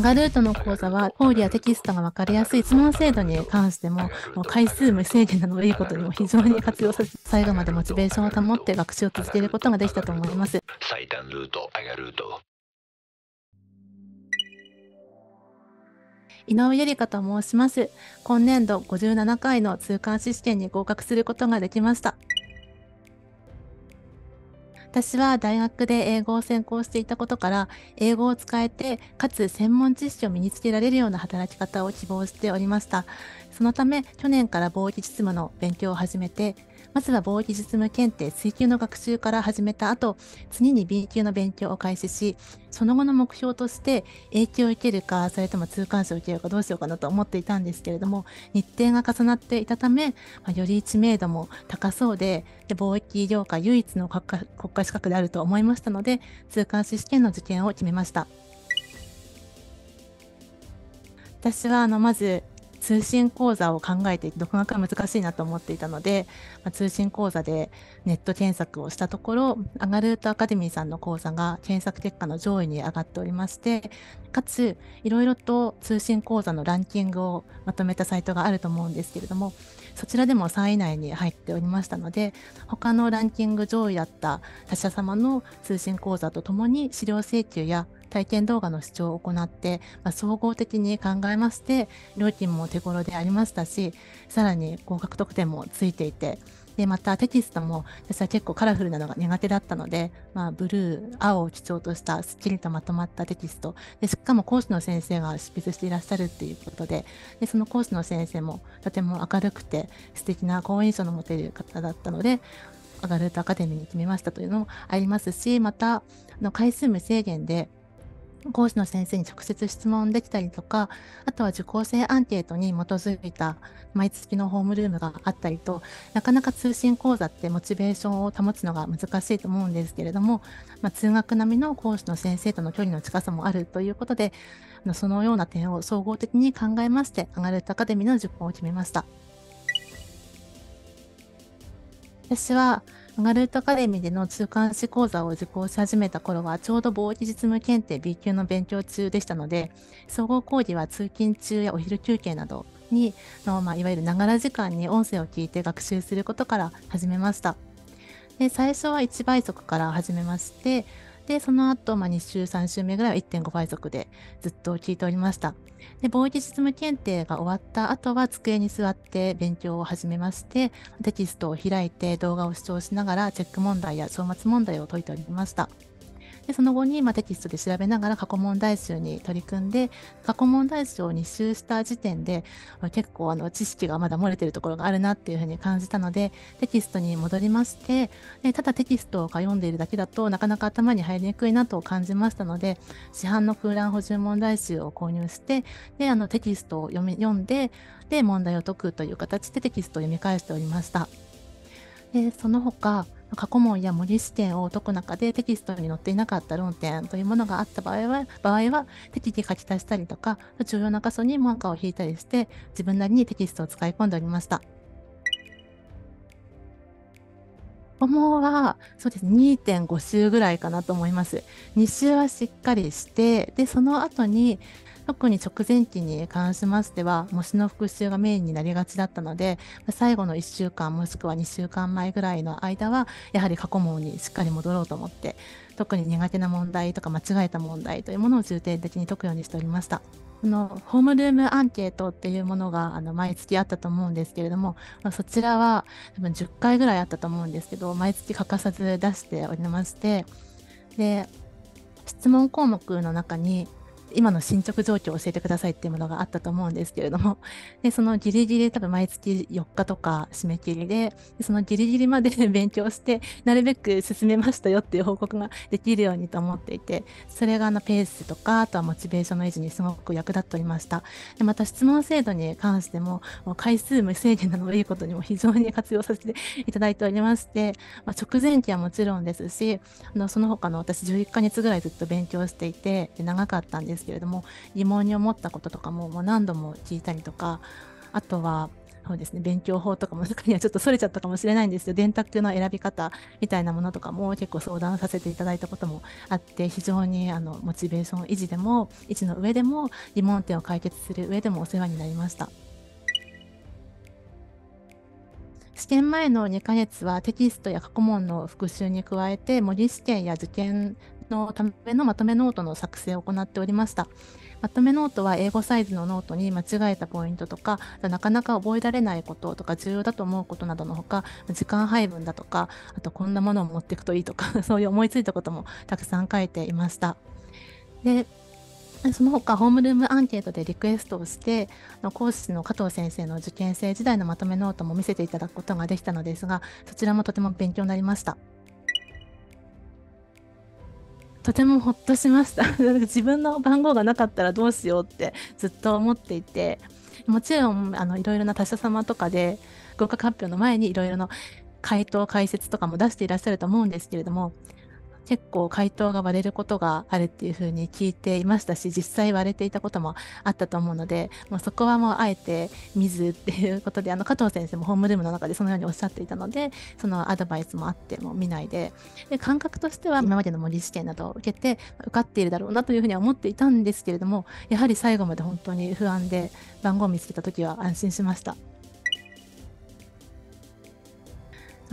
アガルートの講座は、講義やテキストが分かりやすい質問制度に関しても、もう回数無制限なのをいいことにも非常に活用させ、最後までモチベーションを保って学習を続けることができたと思います。最短ルート、アガルート。井上ゆりかと申します。今年度57回の通関試験に合格することができました。私は大学で英語を専攻していたことから、英語を使えて、かつ専門知識を身につけられるような働き方を希望しておりました。そのため、去年から貿易実務の勉強を始めて、まずは貿易実務検定追級の学習から始めた後、次に B 級の勉強を開始し、その後の目標として影響を受けるか、それとも通関士を受けるかどうしようかなと思っていたんですけれども、日程が重なっていたため、まあ、より知名度も高そうで、で貿易業界唯一の国家国家資格であると思いましたので、通関士試験の受験を決めました。私はあのまず通信講座を考えて独学は難しいなと思っていたので、まあ、通信講座でネット検索をしたところ、アガルートアカデミーさんの講座が検索結果の上位に上がっておりまして、かつ、いろいろと通信講座のランキングをまとめたサイトがあると思うんですけれども、そちらでも3位以内に入っておりましたので、他のランキング上位だった他社様の通信講座とともに資料請求や体験動画の視聴を行って、まあ、総合的に考えまして、料金も手頃でありましたし、さらに合格特典もついていて、で、またテキストも私は結構カラフルなのが苦手だったので、まあ、ブルー、青を基調としたすっきりとまとまったテキスト、でしかも講師の先生が執筆していらっしゃるっていうことで、でその講師の先生もとても明るくて素敵な好印象の持てる方だったので、アガルートアカデミーに決めましたというのもありますし、また、の回数無制限で、講師の先生に直接質問できたりとか、あとは受講生アンケートに基づいた毎月のホームルームがあったりと、なかなか通信講座ってモチベーションを保つのが難しいと思うんですけれども、まあ、通学並みの講師の先生との距離の近さもあるということで、そのような点を総合的に考えまして、アガルットアカデミーの受講を決めました。私は、ガルートアカデミーでの通関士講座を受講し始めた頃は、ちょうど貿易実務検定 B 級の勉強中でしたので、総合講義は通勤中やお昼休憩などにの、まあ、いわゆるながら時間に音声を聞いて学習することから始めました。で最初は1倍速から始めまして、で、その後、まあ、2週、3週目ぐらいは1.5倍速でずっと聞いておりました。で、貿易実務検定が終わった後は机に座って勉強を始めまして、テキストを開いて動画を視聴しながらチェック問題や総末問題を解いておりました。でその後に、まあ、テキストで調べながら過去問題集に取り組んで過去問題集を2周した時点で、まあ、結構あの知識がまだ漏れてるところがあるなっていうふうに感じたのでテキストに戻りましてでただテキストを読んでいるだけだとなかなか頭に入りにくいなと感じましたので市販の空欄補充問題集を購入してであのテキストを読み読んでで問題を解くという形でテキストを読み返しておりました。でその他過去問や模擬試験を解く中でテキストに載っていなかった論点というものがあった場合は、場合は適宜書き足したりとか、重要な箇所にマーカーを引いたりして、自分なりにテキストを使い込んでおりました。過問は、そうですね、2.5週ぐらいかなと思います。2週はしっかりして、で、その後に、特に直前期に関しましては、模試の復習がメインになりがちだったので、最後の1週間もしくは2週間前ぐらいの間は、やはり過去問にしっかり戻ろうと思って、特に苦手な問題とか間違えた問題というものを重点的に解くようにしておりました。このホームルームアンケートっていうものがあの毎月あったと思うんですけれども、まあ、そちらは多分10回ぐらいあったと思うんですけど、毎月欠かさず出しておりまして、で、質問項目の中に、今の進捗状況を教えてくださいっていうものがあったと思うんですけれども、でそのギリギリ多分毎月4日とか締め切りで、そのギリギリまで勉強して、なるべく進めましたよっていう報告ができるようにと思っていて、それがあのペースとか、あとはモチベーションの維持にすごく役立っておりました。でまた質問制度に関しても、回数無制限なのをいいことにも非常に活用させていただいておりまして、まあ、直前期はもちろんですし、あのその他の私11ヶ月ぐらいずっと勉強していて、長かったんですけれども疑問に思ったこととかももう何度も聞いたりとかあとはそうですね、勉強法とかも中にはちょっとそれちゃったかもしれないんですけど、電卓の選び方みたいなものとかも結構相談させていただいたこともあって、非常にあのモチベーション維持でも、維持の上でも、疑問点を解決する上でもお世話になりました。試験前の2ヶ月はテキストや過去問の復習に加えて模擬試験や受験のためのまとめノートの作成を行っておりました。まとめノートは A5サイズのノートに間違えたポイントとか、なかなか覚えられないこととか重要だと思うことなどのほか、時間配分だとか、あとこんなものを持っていくといいとか、そういう思いついたこともたくさん書いていました。で、その他、ホームルームアンケートでリクエストをして、講師の加藤先生の受験生時代のまとめノートも見せていただくことができたのですが、そちらもとても勉強になりました。とてもほっとしました。自分の番号がなかったらどうしようってずっと思っていて、もちろん、あの、いろいろな他社様とかで、合格発表の前にいろいろな回答、解説とかも出していらっしゃると思うんですけれども、結構回答が割れることがあるっていうふうに聞いていましたし、実際割れていたこともあったと思うので、もうそこはもうあえて見ずっていうことで、あの加藤先生もホームルームの中でそのようにおっしゃっていたので、そのアドバイスもあっても見ないで、で感覚としては今までの模擬試験などを受けて受かっているだろうなというふうには思っていたんですけれども、やはり最後まで本当に不安で番号を見つけた時は安心しました。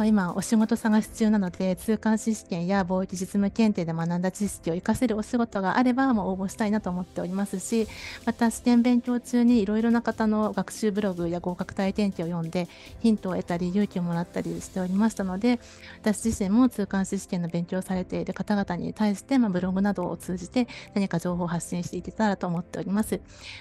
今、お仕事探し中なので、通関試験や貿易実務検定で学んだ知識を活かせるお仕事があれば、もう応募したいなと思っておりますし、また試験勉強中にいろいろな方の学習ブログや合格体験記を読んで、ヒントを得たり、勇気をもらったりしておりましたので、私自身も通関試験の勉強をされている方々に対して、まあ、ブログなどを通じて何か情報を発信していけたらと思っております。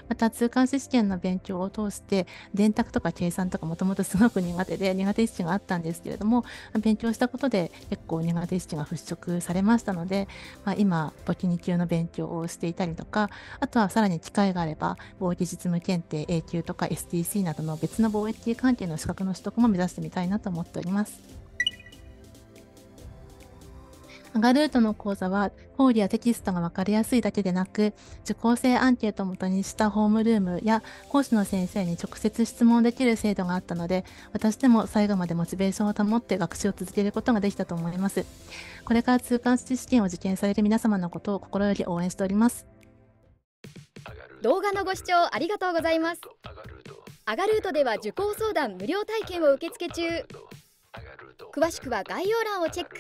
また、通関試験の勉強を通して、電卓とか計算とかもともとすごく苦手で、苦手意識があったんですけれども、も勉強したことで結構苦手意識が払拭されましたので、まあ、今簿記2級の勉強をしていたりとかあとはさらに機会があれば貿易実務検定 A 級とか STC などの別の貿易関係の資格の取得も目指してみたいなと思っております。アガルートの講座は、講義やテキストが分かりやすいだけでなく、受講生アンケートをもとにしたホームルームや講師の先生に直接質問できる制度があったので、私でも最後までモチベーションを保って学習を続けることができたと思います。これから通関試験を受験される皆様のことを心より応援しております。動画のご視聴ありがとうございます。アガルートでは受講相談無料体験を受付中。詳しくは概要欄をチェック。